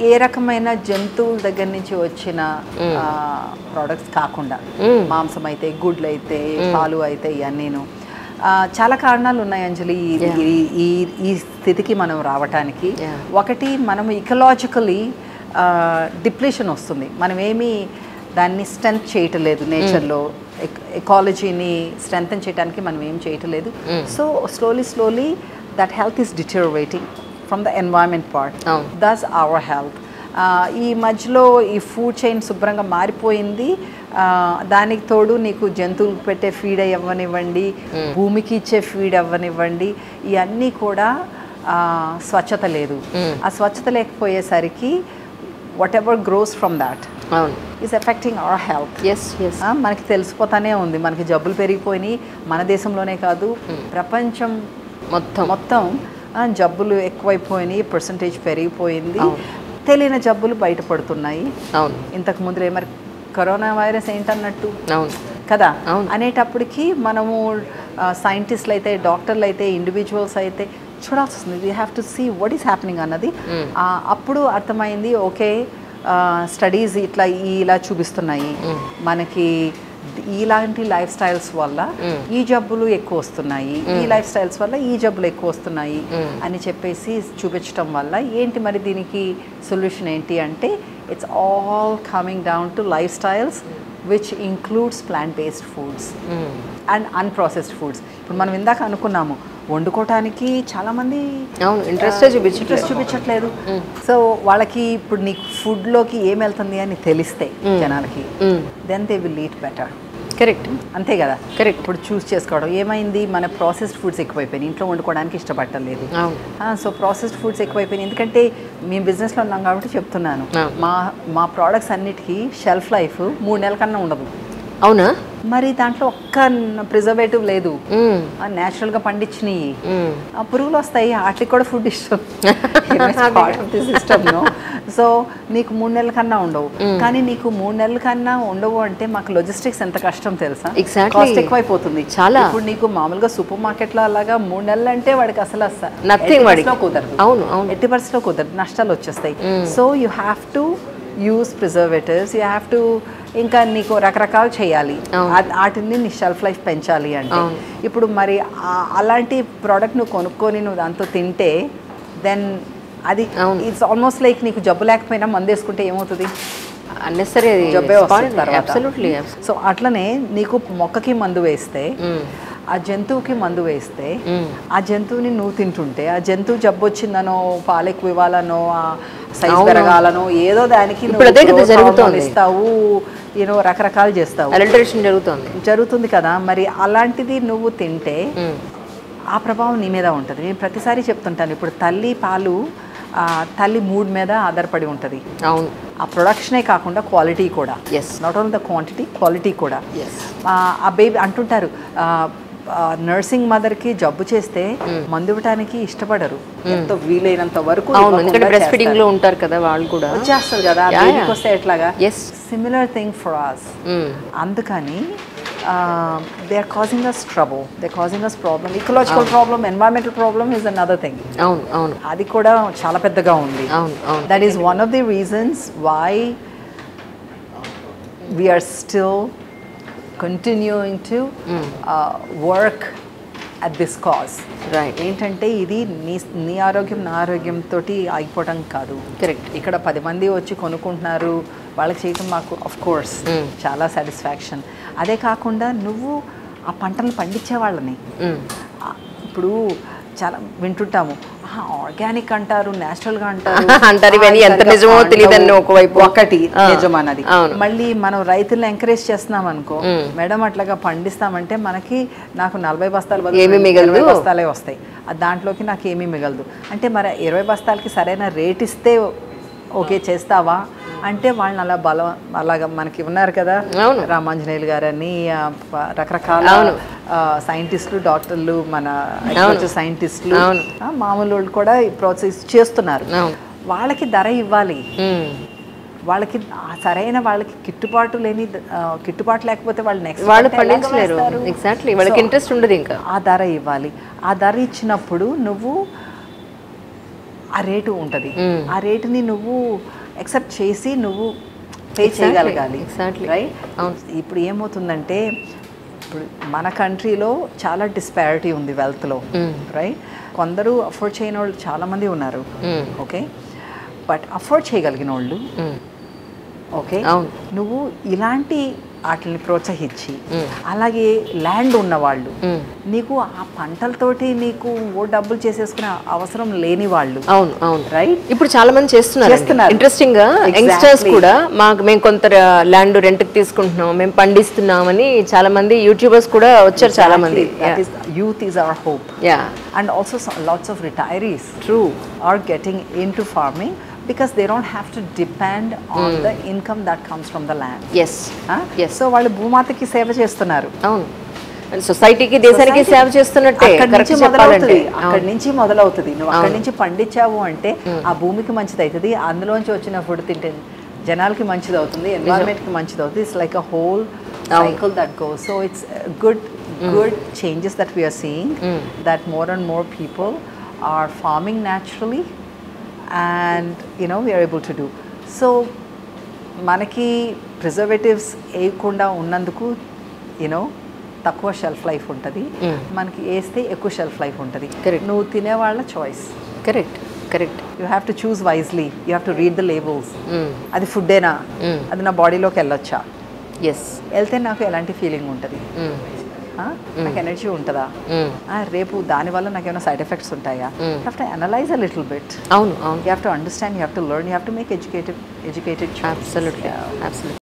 ఏ రకమైన జంతువుల దగ్గర నుంచి వచ్చిన ప్రోడక్ట్స్ కాకుండా మాంసం అయితే గుడ్లు అయితే పాలు అయితే ఇవన్నీను. ఆ, చాలా కారణాలు ఉన్నాయి అంజలి. ఈ- ఈ- స్థితికి మనం రావటానికి. ఒకటి మనం ఇకలాజికలీ డిప్లేషన్ వస్తుంది. మనం ఏమీ దాన్ని స్ట్రెంత్ చేయటలేదు నేచర్లో ఎకాలజీని స్ట్రెంగ్ చేయడానికి మనం ఏం చేయటలేదు. So slowly slowly that health is deteriorating from the environment part. Thus our health ఈ మధ్యలో ఈ ఫుడ్ చైన్ శుభ్రంగా మారిపోయింది. ఆ, దానికి తోడు నీకు జంతువులకు పెట్టే ఫీడ్ అవ్వనివ్వండి భూమికి ఇచ్చే ఫీడ్ అవ్వనివ్వండి. ఇవన్నీ కూడా స్వచ్ఛత లేదు. ఆ స్వచ్ఛత లేకపోయేసరికి whatever grows from that is affecting our health yes yes మనకి తెలిసిపోతానే ఉంది. మనకి జబ్బులు పెరిగిపోయినాయి. మన దేశంలోనే కాదు ప్రపంచం మొత్తం. మొత్తం జబ్బులు ఎక్కువైపోయినాయి పర్సంటేజ్ పెరిగిపోయింది. తెలియని జబ్బులు బయటపడుతున్నాయి. అవును. ఇంతకు ముందు మరి కరోనా వైరస్ ఏంటన్నట్టు? అవును. కదా. అనేటప్పటికి మనము సైంటిస్టులు అయితే డాక్టర్లు అయితే ఇండివిజువల్స్ అయితే చూడాల్సి వస్తుంది we have to see what is happening అన్నది అప్పుడు అర్థమైంది ఓకే స్టడీస్ ఇట్లా ఇలా చూపిస్తున్నాయి. మనకి ఇలాంటి లైఫ్ స్టైల్స్ వల్ల ఈ జబ్బులు ఎక్కువ వస్తున్నాయి ఈ లైఫ్ స్టైల్స్ వల్ల ఈ జబ్బులు ఎక్కువ వస్తున్నాయి అని చెప్పేసి చూపించడం వల్ల ఏంటి మరి దీనికి సొల్యూషన్ ఏంటి అంటే it's all coming down to lifestyles which includes plant based foods and unprocessed foods ఇప్పుడు మనం ఇందాక అనుకున్నాము వండుకోవటానికి చాలామంది ఇంట్రెస్టే ఇంట్రెస్ట్ చూపించట్లేదు. సో వాళ్ళకి ఇప్పుడు నీకు ఫుడ్లోకి ఏం వెళ్తుంది అని తెలిస్తే జనాలకి then they will eat better correct అంతే కదా? కరెక్ట్ ఇప్పుడు చూస్ చేసుకోవడం. ఏమైంది? మన ప్రాసెస్డ్ ఫుడ్స్ ఎక్కువైపోయినాయి. ఇంట్లో వండుకోవడానికి ఇష్టపడలేదు సో ప్రాసెస్డ్ ఫుడ్స్ ఎక్కువైపోయినాయి. ఎందుకంటే మేము బిజినెస్లో ఉన్నాం కాబట్టి చెప్తున్నాను. మా మా ప్రోడక్ట్స్ అన్నిటికీ షెల్ఫ్ లైఫ్ మూడు నెలల కన్నా ఉండదు. అవునా? మరి దాంట్లో ఒక్క ప్రిజర్వేటివ్ లేదు. పండించినవి మ్మ్. ఆ పురుగులు వస్తాయి. వాటికి కూడా ఫుడ్ ఇష్టం. సిస్టమ్ సో నీకు మూడు నెలల కన్నా ఉండవు. కానీ నీకు మూడు నెలల కన్నా ఉండవు అంటే మాకు లాజిస్టిక్స్ ఎంత కష్టం తెలుసా. కాస్ట్ ఎక్కువైపోతుంది. చాలా. ఇప్పుడు నీకు మామూలుగా సూపర్ మార్కెట్లో అలాగా మూడు నెలలు అంటే వాడికి అసలు వాడికి. పరిస్థితిలో కుదరదు. అవును అవును. ఎట్టి పరిస్థితిలో కుదరదు. నష్టాలు వచ్చేస్తాయి. So you have to use preservatives you have to ఇంకా నీకు రకరకాలు చేయాలి. వాటిని నీ షెల్ఫ్ లైఫ్ పెంచాలి అంటే. ఇప్పుడు మరి అలాంటి ప్రోడక్ట్ నువ్వు కొనుక్కొని నువ్వు దాంతో తింటే దెన్ అది ఇట్స్ ఆల్మోస్ట్ లైక్ నీకు జబ్బు లేకపోయినా మందు వేసుకుంటే ఏమవుతుంది? అన్నెసరీ జబ్బే వస్తుంది తర్వాత. సో అట్లనే నీకు మొక్కకి మందు వేస్తే ఆ జంతువుకి మందు వేస్తే ఆ జంతువుని నువ్వు తింటుంటే ఆ జంతువు జబ్బు వచ్చిందనో పాలు ఎక్కువ ఇవ్వాలనో ఆ సైజ్ పెరగాలనో ఏదో దానికి. ఇస్తావు యూనో రకరకాలు చేస్తావు. జరుగుతుంది. జరుగుతుంది కదా మరి అలాంటిది నువ్వు తింటే ఆ ప్రభావం నీ మీద ఉంటుంది. నేను ప్రతిసారి చెప్తుంటాను ఇప్పుడు తల్లి పాలు తల్లి మూడ్ మీద ఆధారపడి ఉంటుంది. అవును. ఆ ప్రొడక్షనే కాకుండా క్వాలిటీ కూడా. Yes not only the quantity quality కూడా. ఎస్ ఆ, బేబీ అంటుంటారు నర్సింగ్ మదర్కి జబ్బు చేస్తే మందు ఇవ్వటానికి ఇష్టపడరు. ఎంతో వీలైనంత వరకు బ్రెస్ట్ ఫీడింగ్లో ఉంటారు కదా వాళ్ళు కూడా. చేస్తారు. వచ్చేస్తారు కదా ఎట్లాగా? సిమిలర్ థింగ్ ఫర్ అందుకని they are causing us trouble they causing us problem ecological problem environmental problem is another thing అవును అవును అది కూడా చాలా పెద్దగా ఉంది అవును అవును that is one of the reasons why we are still continuing to uh, work at this cause. Right ఏంటంటే ఇది నీ నీ ఆరోగ్యం నా ఆరోగ్యంతో ఆగిపోవడం కాదు. కరెక్ట్ ఇక్కడ పది మంది వచ్చి కొనుక్కుంటున్నారు వాళ్ళకి చేయటం మాకు ఆఫ్ కోర్స్ చాలా సాటిస్ఫాక్షన్ అదే కాకుండా నువ్వు ఆ పంటలు పండించే వాళ్ళని. ఆ, ఇప్పుడు చాలా వింటుంటాము ఆర్గానిక్ అంటారు natural గా అంటారు. అంటారు ఇవన్నీ ఎంత నిజమో తెలియదని ఒకవైపు. ఒకటి నిజమన్నది. మళ్ళీ మనం రైతులను ఎంకరేజ్ చేస్తున్నాం అనుకో మేడం అట్లాగా పండిస్తామంటే మనకి నాకు నలభై బస్తాలు ఏమీ మిగలదు. బస్తాలే వస్తాయి. ఆ దాంట్లోకి నాకు ఏమీ మిగలదు. అంటే మరి ఇరవై బస్తాలకి సరైన రేట్ ఇస్తే ఓకే చేస్తావా? అంటే వాళ్ళని అలా బలం అలాగా మనకి ఉన్నారు కదా. రామాంజనేయులు గారని రకరకాల సైంటిస్టులు డాక్టర్లు మన సైంటిస్టులు మామూలు వాళ్ళు కూడా ప్రోత్సహిస్ చేస్తున్నారు. వాళ్ళకి ధర ఇవ్వాలి. వాళ్ళకి సరైన వాళ్ళకి కిట్టుబాటు లేని కిట్టుబాటు లేకపోతే వాళ్ళు నెక్స్ట్ వాళ్ళు పండించలేరు. ఎగ్జాక్ట్లీ వాళ్ళకి ఇంట్రెస్ట్ ఉండదు ఇంకా. ఆ ధర ఇవ్వాలి. ఆ ధర ఇచ్చినప్పుడు నువ్వు ఆ రేటు ఉంటుంది. ఆ రేటుని నువ్వు ఎక్సెప్ట్ చేసి నువ్వు పే చేయగలగాలి. రైట్. ఇప్పుడు ఏమవుతుందంటే ఇప్పుడు మన కంట్రీలో చాలా డిస్పారిటీ ఉంది వెల్త్లో రైట్ కొందరు అఫోర్డ్ చేయని వాళ్ళు చాలామంది ఉన్నారు. ఓకే బట్ అఫోర్డ్ చేయగలిగిన వాళ్ళు. ఓకే. నువ్వు ఇలాంటి వాటిని ప్రోత్సహించి. అలాగే ల్యాండ్ ఉన్నవాళ్ళు. నీకు ఆ పంటలతోటి నీకు ఓ డబ్బులు చేసేసుకునే అవసరం లేని వాళ్ళు. అవును అవును. రైట్ ఇప్పుడు చాలా మంది చేస్తున్నారు చేస్తున్నారు. ఇంట్రెస్టింగ్గా. యంగ్స్టర్స్ కూడా మాకు మేము కొంత ల్యాండ్ రెంట్కి తీసుకుంటున్నాం మేము పండిస్తున్నామని చాలా మంది యూట్యూబర్స్ కూడా వచ్చారు చాలా మంది. Youth is our hope yeah and also so, lots of retirees true are getting into farming. Because they don't have to depend on the income that comes from the land. Yes? Yes. So వాళ్ళు భూమాతకి సేవ చేస్తున్నారు. అవును. సొసైటీకి దేశానికి సేవ చేస్తున్నట్టే నుంచి మొదలవుతుంది. అక్కడి నుంచి మొదలవుతుంది. నువ్వు అక్కడి నుంచి పండించావు అంటే ఆ భూమికి మంచిది అవుతుంది అందులోంచి వచ్చిన ఫుడ్ తింటే జనాలకి మంచిది అవుతుంది ఎన్వైరన్మెంట్కి మంచిది అవుతుంది it's like a whole cycle that go so it's good good changes that we are seeing that more and more people are farming naturally and you know we are able to do so మనకి preservatives వేయకుండా ఉన్నందుకు you know తక్కువ shelf life ఉంటుంది. మనకి వేస్తే ఎక్కువ shelf life ఉంటుంది. Correct. నువ్వు తినేవాళ్ళ choice correct correct you have to choose wisely you have to read the labels అది ఫుడ్డేనా అది నా బాడీలోకి వెళ్ళొచ్చా? ఎస్ వెళ్తే నాకు ఎలాంటి ఫీలింగ్ ఉంటుంది? ఆ? నాకు ఎనర్జీ ఉంటుందా? రేపు దానివల్ల నాకు ఏమైనా సైడ్ ఎఫెక్ట్స్ ఉంటాయా? Have to analyze a little bit అవును అవును. You have to understand you have to learn you have to make educated educated absolutely absolutely